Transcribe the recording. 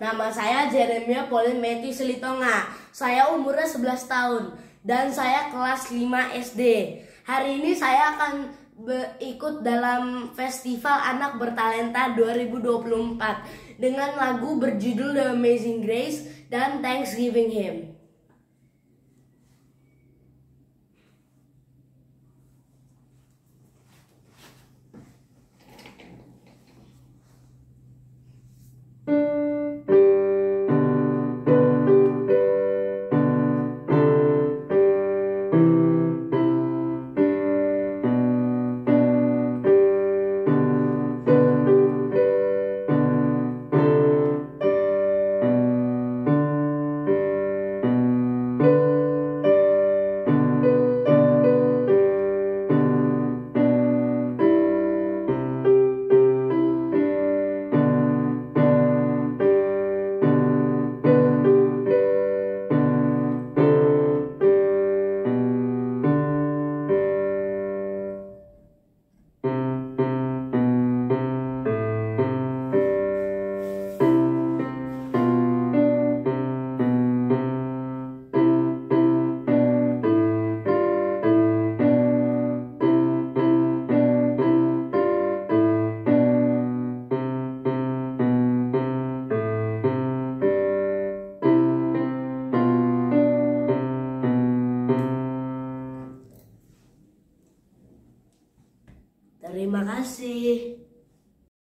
Nama saya Jeremia Matthew Selitonga. Saya umurnya 11 tahun dan saya kelas 5 SD. Hari ini saya akan ikut dalam Festival Anak Bertalenta 2024 dengan lagu berjudul The Amazing Grace dan Thanksgiving Hymn. Terima kasih.